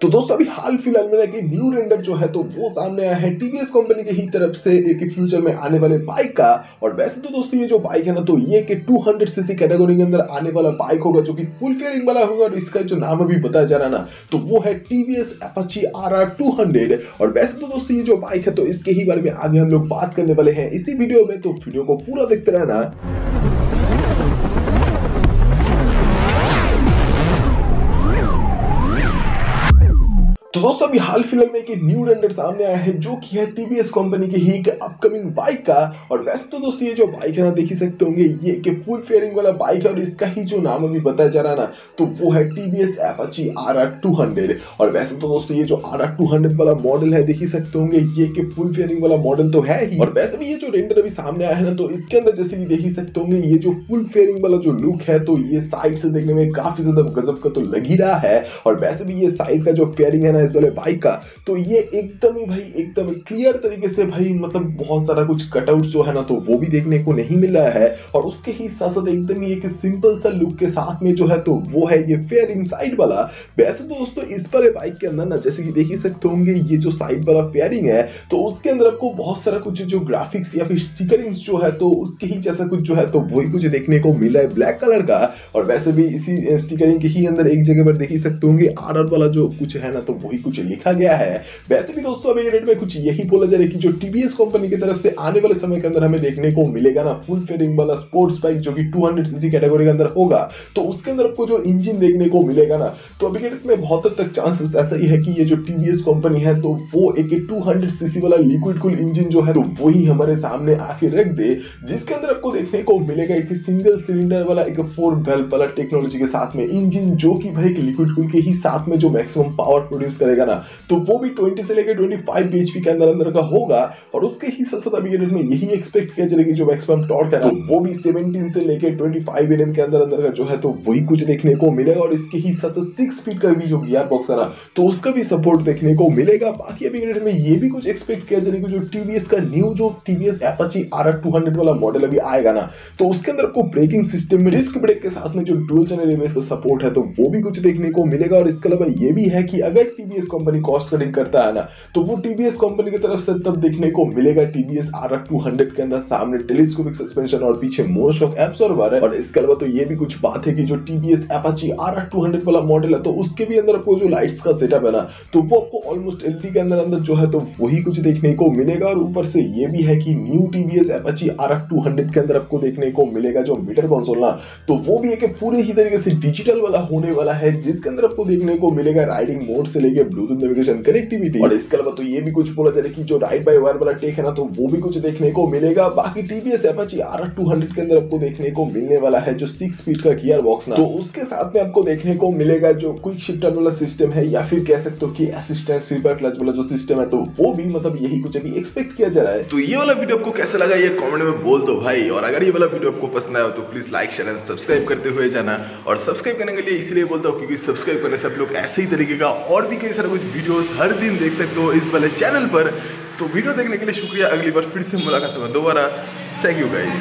तो दोस्तों, अभी हाल फ़िलहाल में कि न्यू रेंडर जो है तो वो सामने आया है टीवीएस कंपनी के ही तरफ़ से एक फ्यूचर में आने वाले बाइक का। और वैसे तो दोस्तों, ये जो बाइक है ना तो ये कि 200 सीसी कैटेगरी के अंदर आने वाला बाइक होगा, जो कि फुल फेयरिंग वाला होगा, और इसका जो नाम अभी बताया जा रहा ना तो वो है TVS Apache R R two hundred और वैसे तो दोस्तों, ये जो बाइक है तो इसके ही बारे में आगे हम लोग बात करने वाले हैं इसी वीडियो में तो वीडियो को पूरा देखते रहना। तो दोस्तों, अभी हाल फ़िलहाल में एक न्यू रेंडर सामने आया है, जो कि है टीवीएस कंपनी की ही एक अपकमिंग बाइक का। और वैसे तो दोस्तों, ये जो बाइक है ना, देख ही सकते होंगे, ये कि फुल फेयरिंग वाला बाइक है और इसका ही जो नाम अभी बताया जा रहा है ना तो वो है TVS F Apache R R two hundred और वैसे तो दोस्तों, ये जो आर आर टू हंड्रेड वाला मॉडल है, देख ही सकते होंगे, ये कि फुल फेयरिंग वाला मॉडल तो है ही। और वैसे भी ये जो रेंडर अभी सामने आया है ना तो इसके अंदर जैसे कि देख ही सकते होंगे, ये जो फुल फेयरिंग वाला जो लुक है तो ये साइड से देखने में काफ़ी ज़्यादा गजब का तो लग ही रहा है। और वैसे भी ये साइड का जो फेयरिंग है ना इस वाले बाइक का तो ये एकदम ही भाई, एकदम क्लियर तरीके से भाई मतलब बहुत सारा कुछ कटआउट जो है ना तो वो भी देखने को नहीं मिल रहा है। और उसके ही साथ साथ एकदम ही एक सिंपल सा लुक के साथ में जो है तो वो है ये फेयरिंग साइड वाला। वैसे दोस्तों, इस वाले बाइक के अंदर ना, जैसे कि देख ही सकते होंगे, ये जो साइड वाला फेयरिंग है तो उसके अंदर आपको बहुत सारा कुछ जो ग्राफिक्स या फिर स्टिकरिंग जो है तो उसके ही जैसा कुछ जो है तो वही कुछ देखने को मिला है ब्लैक कलर का। और वैसे भी इसी स्टिकरिंग के ही अंदर एक जगह पर देख ही सकते होंगे आर आर वाला जो कुछ है ना तो वही कुछ लिखा गया है। वैसे भी दोस्तों, अभी रेट में कुछ यही बोला जा रहा है कि जो टीवीएस कंपनी की तरफ़ से आने वाले समय के अंदर हमें देखने को मिलेगा ना फुल फेयरिंग वाला स्पोर्ट्स बाइक जो कि 200 सीसी कैटेगरी के अंदर होगा तो उसके अंदर आपको जो इंजन देखने को मिलेगा ना तो अभी रेट में बहुत हद तक चांसेस ऐसा ही है कि ये जो टीवीएस कंपनी है तो वो एक टू सीसी वाला लिक्विड कूल इंजन जो है तो वही हमारे सामने आके रख दे, जिसके अंदर आपको देखने को मिलेगा एक सिंगल सिलेंडर वाला एक फोर वेल वाला टेक्नोलॉजी के साथ में इंजन जो कि भाई लिक्विड कूल के ही साथ में जो मैक्सिमम पावर प्रोड्यूस करेगा ना तो वो भी 20 से लेकर 25 बीएचपी के अंदर अंदर का होगा और उसके ही साथ साथ अभी में यही एक्सपेक्ट किया जाएगा जो मैक्सिमम टॉर्क है तो वो भी 17 से लेकर 25 एनएम के अंदर अंदर का जो है तो वही कुछ देखने को मिलेगा और इसके ही साथ साथ सिक्स स्पीड का भी जो गियर बॉक्स है ना तो उसका भी सपोर्ट देखने को मिलेगा। बाकी अभी में ये भी कुछ एक्सपेक्ट किया जाएगा जो टीवीएस का न्यू जो TVS Apache R two hundred वाला मॉडल अभी आएगा ना तो उसके अंदर आपको ब्रेकिंग सिस्टम में डिस्क ब्रेक के साथ में जो डुअल चैनल का सपोर्ट है तो वो भी कुछ देखने को मिलेगा और इसके अलावा ये भी है कि अगर टीवीएस कंपनी कॉस्ट कटिंग करता है ना तो वो टीवीएस कंपनी की तरफ़ से तब देखने को मिलेगा टीवीएस आर टू हंड्रेड के अंदर सामने टेलीस्कोपिक सस्पेंशन और पीछे मोनोशॉक एब्सॉर्बर है। और इसके अलावा तो ये भी कुछ बात है कि जो TVS Apache R two hundred वाला मॉडल है तो उसके भी अंदर आपको जो लाइट्स का सेटअप है ना तो वो आपको ऑलमोस्ट एलटी के अंदर अंदर जो है तो वही कुछ देखने को मिलेगा। और ऊपर से ये भी है कि new TVS Apache R two hundred के अंदर आपको देखने को मिलेगा जो मीटर कंसोल ना तो वो भी एक पूरे ही तरीके से डिजिटल वाला होने वाला है, जिसके अंदर आपको देखने को मिलेगा राइडिंग मोड से लेके ब्लूटूथ नेविगेशन कनेक्टिविटी और इसके अलावा तो ये भी कुछ बोला जाए कि जो राइड बाय वायर वाला टेक है ना तो वो भी कुछ देखने को मिलेगा। बाकी TVS Apache R two hundred के अंदर आपको देखने को मिलने वाला है जो सिक्स स्पीड का गियर बॉक्स ना। तो उसके साथ में आपको देखने को मिलेगा जो क्विक शिफ्टर वाला सिस्टम है या फिर कह सकते हो कि असिस्टेंट स्लीपर क्लच वाला जो सिस्टम है तो वो भी मतलब यही कुछ अभी एक्सपेक्ट किया जा रहा है। तो ये वाला वीडियो आपको कैसा लगा ये कमेंट में बोल दो भाई। और अगर ये वाला वीडियो आपको पसंद आया तो please like share and subscribe करते हुए जाना। और सब्सक्राइब करने के लिए इसलिए बोलता हूँ क्योंकि सब्सक्राइब करने से आप लोग ऐसे ही तरीके का और भी कई सारे, कुछ वीडियोस हर दिन देख सकते हो इस वाले चैनल पर। तो वीडियो देखने के लिए शुक्रिया, अगली बार फिर से मुलाकात होगा। दोबारा थैंक यू गाइज़